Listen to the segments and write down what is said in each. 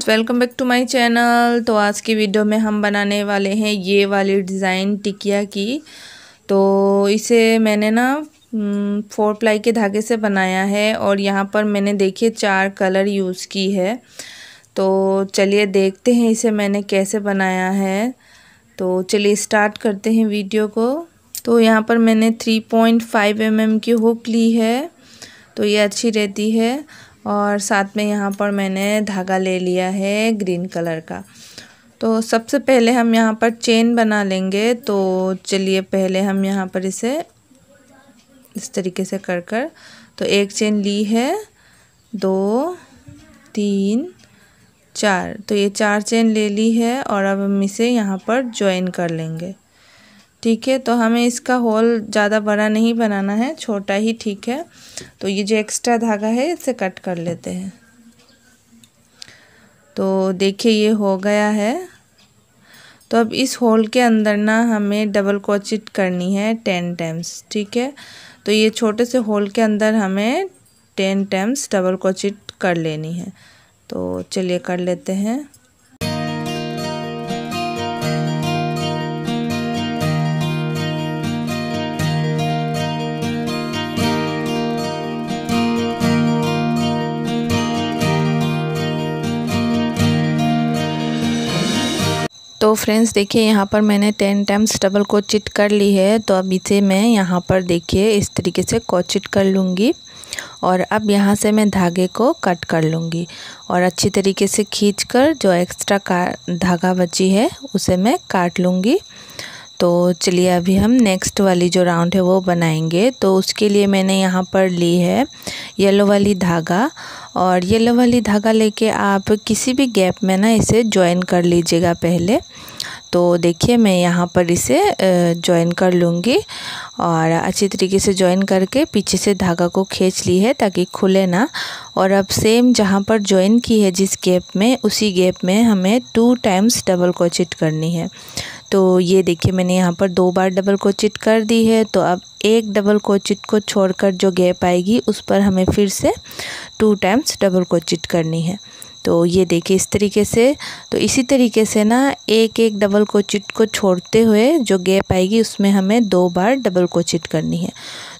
Friends welcome back to my channel तो आज की वीडियो में हम बनाने वाले हैं ये वाली डिज़ाइन टिकिया की। तो इसे मैंने ना फोर प्लाई के धागे से बनाया है और यहाँ पर मैंने देखिए चार कलर यूज़ की है। तो चलिए देखते हैं इसे मैंने कैसे बनाया है। तो चलिए स्टार्ट करते हैं वीडियो को। तो यहाँ पर मैंने three point five M M की हुक ली है। तो ये अच्छी रहती है। और साथ में यहाँ पर मैंने धागा ले लिया है ग्रीन कलर का। तो सबसे पहले हम यहाँ पर चेन बना लेंगे। तो चलिए पहले हम यहाँ पर इसे इस तरीके से कर कर तो एक चेन ली है, दो, तीन, चार। तो ये चार चेन ले ली है और अब हम इसे यहाँ पर ज्वाइन कर लेंगे। ठीक है तो हमें इसका होल ज़्यादा बड़ा नहीं बनाना है, छोटा ही ठीक है। तो ये जो एक्स्ट्रा धागा है, इसे कट कर लेते हैं। तो देखिए, ये हो गया है। तो अब इस होल के अंदर ना हमें डबल कोचिट करनी है टेन टाइम्स ठीक है। तो ये छोटे से होल के अंदर हमें टेन टाइम्स डबल कोचिट कर लेनी है। तो चलिए कर लेते हैं। फ्रेंड्स देखिए, यहाँ पर मैंने टेन टाइम्स डबल कोचिट कर ली है तो अब इसे मैं यहाँ पर देखिए, इस तरीके से कोचिट कर लूँगी और अब यहाँ से मैं धागे को कट कर लूँगी और अच्छी तरीके से खींच कर जो एक्स्ट्रा का धागा बची है, उसे मैं काट लूँगी तो चलिए अभी हम नेक्स्ट वाली जो राउंड है वो बनाएँगे। तो उसके लिए मैंने यहाँ पर ली है येलो वाली धागा और येलो वाली धागा लेके आप किसी भी गैप में ना इसे ज्वाइन कर लीजिएगा पहले। तो देखिए मैं यहाँ पर इसे ज्वाइन कर लूँगी और अच्छी तरीके से ज्वाइन करके पीछे से धागा को खींच ली है ताकि खुले ना। और अब सेम जहाँ पर ज्वाइन की है जिस गैप में, उसी गैप में हमें टू टाइम्स डबल कोचिट करनी है। तो ये देखिए, मैंने यहाँ पर दो बार डबल कोचिट कर दी है। तो अब एक डबल कोचिट को छोड़कर जो गैप आएगी, उस पर हमें फिर से टू टाइम्स डबल कोचिट करनी है। तो ये देखिए, इस तरीके से तो इसी तरीके से ना एक एक डबल कोचिट को छोड़ते हुए जो गैप आएगी, उसमें हमें दो बार डबल कोचिट करनी है।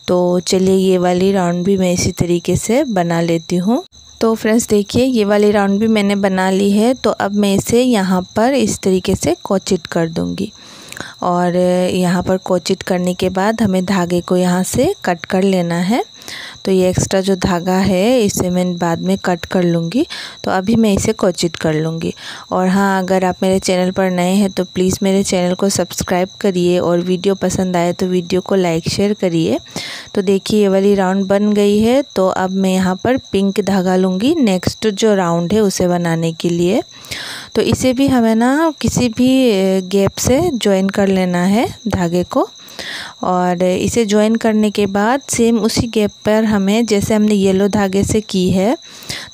तो चलिए, ये वाली राउंड भी मैं इसी तरीके से बना लेती हूँ। तो फ्रेंड्स देखिए, ये वाली राउंड भी मैंने बना ली है तो अब मैं इसे यहाँ पर इस तरीके से कोचिट कर दूँगी। और यहाँ पर कोचिट करने के बाद हमें धागे को यहाँ से कट कर लेना है। तो ये एक्स्ट्रा जो धागा है, इसे मैं बाद में कट कर लूँगी। तो अभी मैं इसे कोचिट कर लूँगी। और हाँ अगर आप मेरे चैनल पर नए हैं तो प्लीज़ मेरे चैनल को सब्सक्राइब करिए और वीडियो पसंद आए तो वीडियो को लाइक शेयर करिए। तो देखिए, ये वाली राउंड बन गई है। तो अब मैं यहाँ पर पिंक धागा लूँगी। नेक्स्ट जो राउंड है, उसे बनाने के लिए। तो इसे भी हमें ना किसी भी गैप से ज्वाइन कर लेना है धागे को। और इसे ज्वाइन करने के बाद सेम उसी गैप पर हमें, जैसे हमने येलो धागे से की है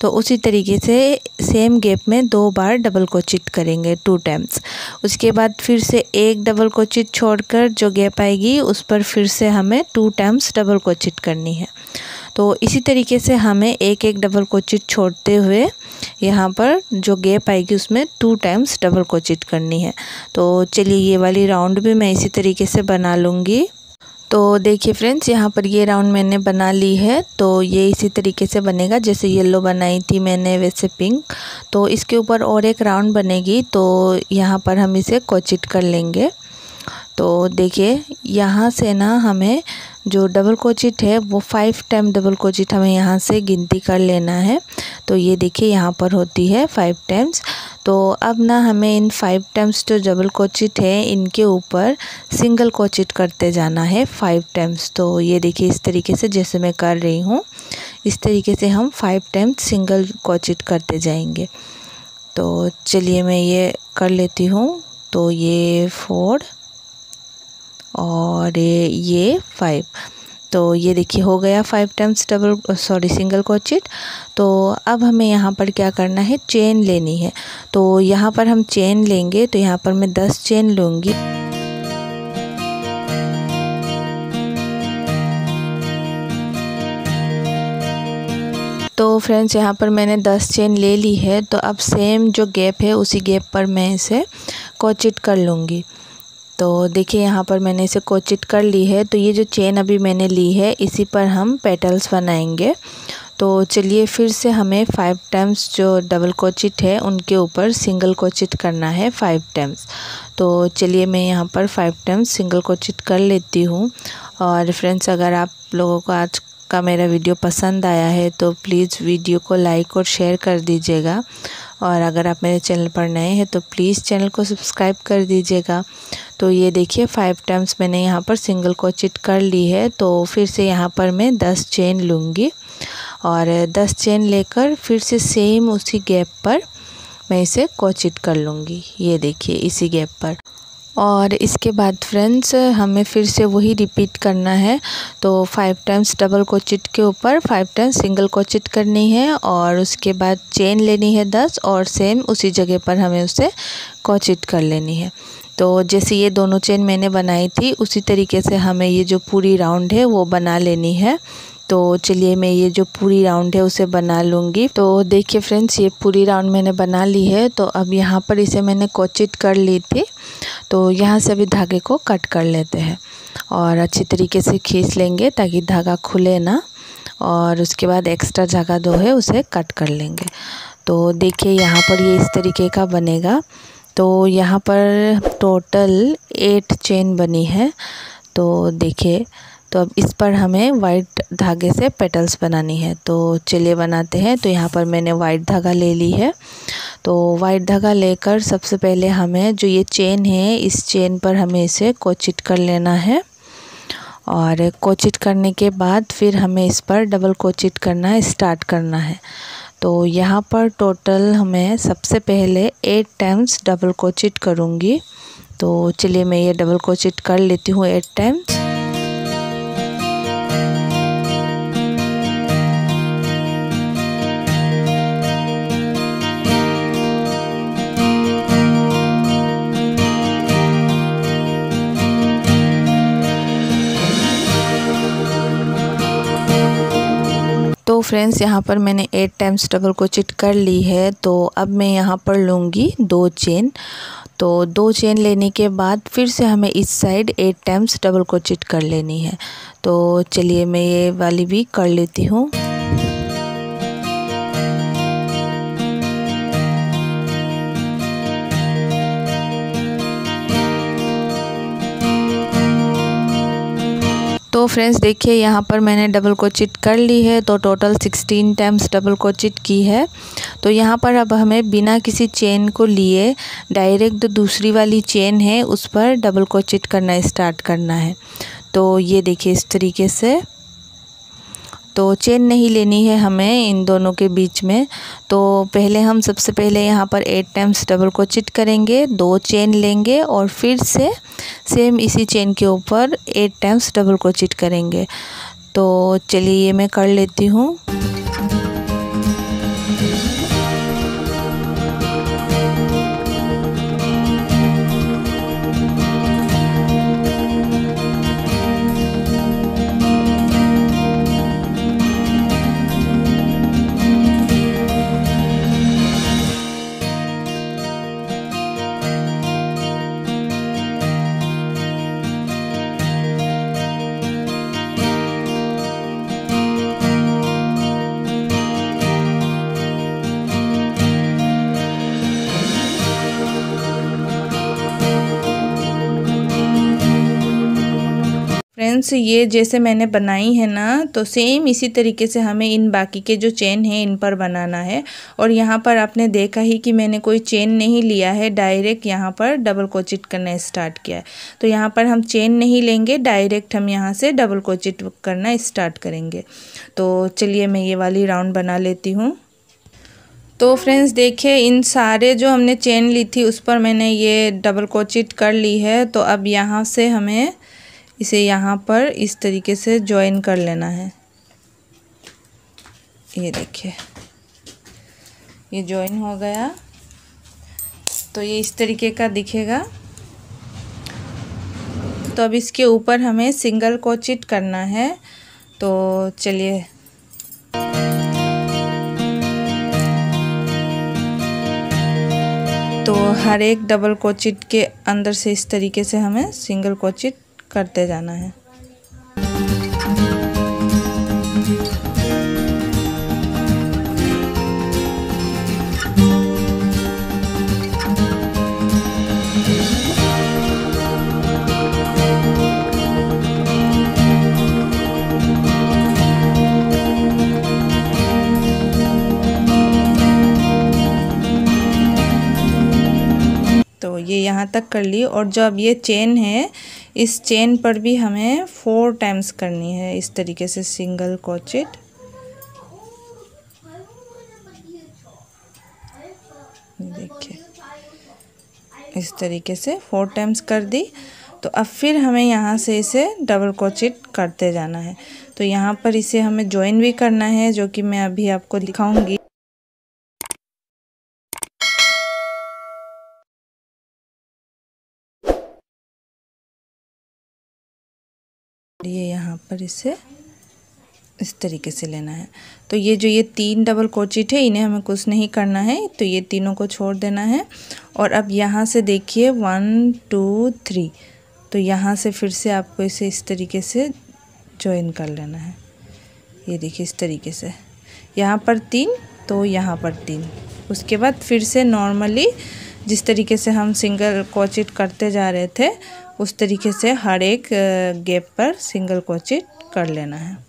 तो उसी तरीके से सेम गैप में दो बार डबल कोचिट करेंगे टू टाइम्स उसके बाद फिर से एक डबल कोचिट छोड़कर जो गैप आएगी, उस पर फिर से हमें टू टाइम्स डबल कोचिट करनी है. तो इसी तरीके से हमें एक एक डबल कोचिट छोड़ते हुए यहाँ पर जो गैप आएगी उसमें टू टाइम्स डबल कोचिट करनी है। तो चलिए ये वाली राउंड भी मैं इसी तरीके से बना लूँगी। तो देखिए फ्रेंड्स यहाँ पर ये राउंड मैंने बना ली है तो ये इसी तरीके से बनेगा। जैसे येलो बनाई थी मैंने, वैसे पिंक तो इसके ऊपर और एक राउंड बनेगी तो यहाँ पर हम इसे कोचिट कर लेंगे। तो देखिए, यहाँ से ना हमें जो डबल कोचिट है, वो फाइव टाइम डबल कोचिट हमें यहाँ से गिनती कर लेना है। तो ये देखिए यहाँ पर होती है फाइव टाइम्स तो अब ना हमें इन फाइव टाइम्स जो डबल कोचिट है, इनके ऊपर सिंगल कोचिट करते जाना है फाइव टाइम्स तो ये देखिए इस तरीके से जैसे मैं कर रही हूँ, इस तरीके से हम फाइव टाइम्स सिंगल कोचिट करते जाएँगे। तो चलिए मैं ये कर लेती हूँ। तो ये फोर और ये फाइव तो ये देखिए, हो गया five times double sorry single crochet तो अब हमें यहाँ पर क्या करना है? चेन लेनी है. तो यहाँ पर हम चेन लेंगे तो यहाँ पर मैं दस चेन लूँगी। तो फ्रेंड्स यहाँ पर मैंने दस चेन ले ली है तो अब सेम जो गैप है, उसी गैप पर मैं इसे कोचिट कर लूँगी। तो देखिए, यहाँ पर मैंने इसे कोचिट कर ली है। तो ये जो चेन अभी मैंने ली है, इसी पर हम पेटल्स बनाएँगे। तो चलिए, फिर से हमें फाइव टाइम्स जो डबल कोचिट है, उनके ऊपर सिंगल कोचिट करना है फाइव टाइम्स तो चलिए, मैं यहाँ पर फाइव टाइम्स सिंगल कोचिट कर लेती हूँ। और फ्रेंड्स अगर आप लोगों को आज का मेरा वीडियो पसंद आया है तो प्लीज़ वीडियो को लाइक और शेयर कर दीजिएगा। और अगर आप मेरे चैनल पर नए हैं तो प्लीज़ चैनल को सब्सक्राइब कर दीजिएगा। तो ये देखिए फाइव टाइम्स मैंने यहाँ पर सिंगल कोचिट कर ली है तो फिर से यहाँ पर मैं दस चेन लूँगी। और दस चेन लेकर फिर से सेम उसी गैप पर मैं इसे कोचिट कर लूँगी। ये देखिए, इसी गैप पर। और इसके बाद फ्रेंड्स हमें फिर से वही रिपीट करना है। तो फाइव टाइम्स डबल कोचिट के ऊपर फाइव टाइम्स सिंगल कोचिट करनी है और उसके बाद चेन लेनी है दस और सेम उसी जगह पर हमें उसे कोचिट कर लेनी है। तो जैसे ये दोनों चेन मैंने बनाई थी, उसी तरीके से हमें ये जो पूरी राउंड है वो बना लेनी है। तो चलिए मैं ये जो पूरी राउंड है उसे बना लूँगी। तो देखिए फ्रेंड्स ये पूरी राउंड मैंने बना ली है। तो अब यहाँ पर इसे मैंने कोचिट कर ली थी। तो यहाँ से अभी धागे को कट कर लेते हैं और अच्छी तरीके से खींच लेंगे ताकि धागा खुले ना और उसके बाद एक्स्ट्रा धागा दो है उसे कट कर लेंगे। तो देखिए यहाँ पर ये इस तरीके का बनेगा। तो यहाँ पर टोटल एट चेन बनी है। तो देखिए तो अब इस पर हमें वाइट धागे से पेटल्स बनानी है। तो चलिए बनाते हैं। तो यहाँ पर मैंने वाइट धागा ले ली है। तो वाइट धागा लेकर सबसे पहले हमें जो ये चेन है, इस चेन पर हमें इसे कोचिट कर लेना है। और कोचिट करने के बाद फिर हमें इस पर डबल कोचिट करना स्टार्ट करना है। तो यहाँ पर टोटल हमें सबसे पहले एट टाइम्स डबल कोचिट करूँगी। तो चलिए मैं ये डबल कोचिट कर लेती हूँ एट टाइम्स फ्रेंड्स यहाँ पर मैंने एट टाइम्स डबल कोचिट कर ली है तो अब मैं यहाँ पर लूँगी दो चेन तो दो चेन लेने के बाद फिर से हमें इस side eight times double crochet कर लेनी है। तो चलिए मैं ये वाली भी कर लेती हूँ। तो फ्रेंड्स देखिए, यहाँ पर मैंने डबल कोचिट कर ली है तो total sixteen times double crochet की है। तो यहाँ पर अब हमें बिना किसी चेन को लिए डायरेक्ट दूसरी वाली चेन है, उस पर डबल कोचिट करना स्टार्ट करना है। तो ये देखिए, इस तरीके से तो चेन नहीं लेनी है हमें इन दोनों के बीच में। तो पहले हम सबसे पहले यहाँ पर एट टाइम्स डबल कोचिट करेंगे, दो चेन लेंगे और फिर से सेम इसी चेन के ऊपर एट टाइम्स डबल कोचिट करेंगे। तो चलिए ये मैं कर लेती हूँ। फ्रेंड्स ये जैसे मैंने बनाई है ना तो सेम इसी तरीके से हमें इन बाकी के जो चेन है, इन पर बनाना है। और यहाँ पर आपने देखा ही कि मैंने कोई चेन नहीं लिया है डायरेक्ट यहाँ पर डबल कोचिट करना स्टार्ट किया है। तो यहाँ पर हम चेन नहीं लेंगे डायरेक्ट हम यहाँ से डबल कोचिट करना स्टार्ट करेंगे। तो चलिए मैं ये वाली राउंड बना लेती हूँ। तो फ्रेंड्स देखिए, इन सारे जो हमने चेन ली थी, उस पर मैंने ये डबल कोचिट कर ली है। तो अब यहाँ से हमें इसे यहाँ पर इस तरीके से ज्वाइन कर लेना है। ये देखिए। ये ज्वाइन हो गया। तो ये इस तरीके का दिखेगा। तो अब इसके ऊपर हमें सिंगल कोचिट करना है। तो चलिए। तो हर एक डबल कोचिट के अंदर से इस तरीके से हमें सिंगल कोचिट करते जाना है। तो ये यहाँ तक कर ली और जो अब ये चेन है इस चेन पर भी हमें फोर टाइम्स करनी है, इस तरीके से सिंगल कोचिट देखिए, इस तरीके से फोर टाइम्स कर दी। तो अब फिर हमें यहाँ से इसे डबल कोचिट करते जाना है। तो यहाँ पर इसे हमें ज्वाइन भी करना है, जो कि मैं अभी आपको दिखाऊँगी। ये यहाँ पर इसे इस तरीके से लेना है। तो ये जो ये तीन डबल कोचिट है, इन्हें हमें कुछ नहीं करना है तो ये तीनों को छोड़ देना है। और अब यहाँ से देखिए वन टू थ्री तो यहाँ से फिर से आपको इसे इस तरीके से ज्वाइन कर लेना है। ये देखिए, इस तरीके से। यहाँ पर तीन तो यहाँ पर तीन। उसके बाद फिर से नॉर्मली जिस तरीके से हम सिंगल कोचिट करते जा रहे थे उस तरीके से हर एक गैप पर सिंगल क्रोचेट कर लेना है।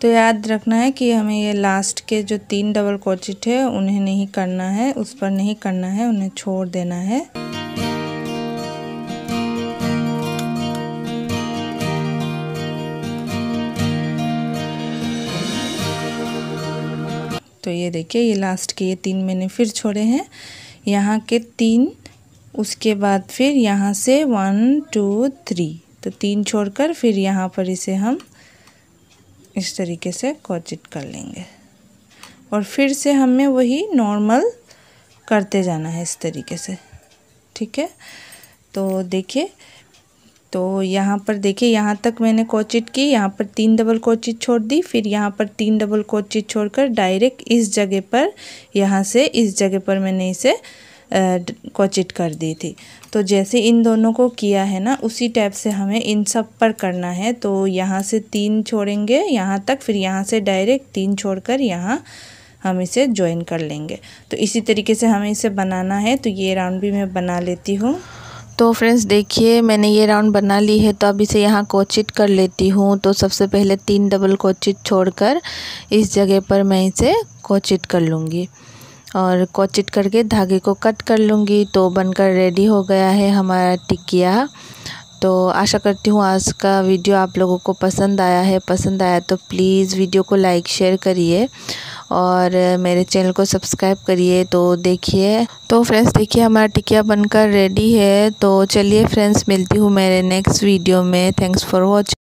तो याद रखना है कि हमें ये लास्ट के जो तीन डबल कोचिट है, उन्हें नहीं करना है, उस पर नहीं करना है, उन्हें छोड़ देना है। तो ये देखिए, ये लास्ट के ये तीन मैंने फिर छोड़े हैं। यहाँ के तीन, उसके बाद फिर यहाँ से वन टू थ्री तो तीन छोड़कर फिर यहाँ पर इसे हम इस तरीके से कोचिट कर लेंगे। और फिर से हमें वही नॉर्मल करते जाना है इस तरीके से। ठीक है? तो देखिए तो यहाँ पर देखिए, यहाँ तक मैंने कोचिट की, यहाँ पर तीन डबल कोचिट छोड़ दी, फिर यहाँ पर तीन डबल कोचिट छोड़कर डायरेक्ट इस जगह पर, यहाँ से इस जगह पर मैंने इसे कोचिट कर दी थी। तो जैसे इन दोनों को किया है ना, उसी टाइप से हमें इन सब पर करना है। तो यहाँ से तीन छोड़ेंगे, यहाँ तक, फिर यहाँ से डायरेक्ट तीन छोड़कर यहाँ हम इसे ज्वाइन कर लेंगे। तो इसी तरीके से हमें इसे बनाना है। तो ये राउंड भी मैं बना लेती हूँ। तो फ्रेंड्स देखिए, मैंने ये राउंड बना ली है तो अब इसे यहाँ कोचिट कर लेती हूँ। तो सबसे पहले तीन डबल कोचिट छोड़कर इस जगह पर मैं इसे कोचिट कर लूँगी। और कोचिट करके धागे को कट कर लूँगी तो बनकर रेडी हो गया है हमारा टिकिया। तो आशा करती हूँ आज का वीडियो आप लोगों को पसंद आया है। पसंद आया तो प्लीज़ वीडियो को लाइक शेयर करिए और मेरे चैनल को सब्सक्राइब करिए। तो देखिए तो फ्रेंड्स देखिए हमारा टिकिया बनकर रेडी है। तो चलिए फ्रेंड्स मिलती हूँ मेरे नेक्स्ट वीडियो में। Thanks for watching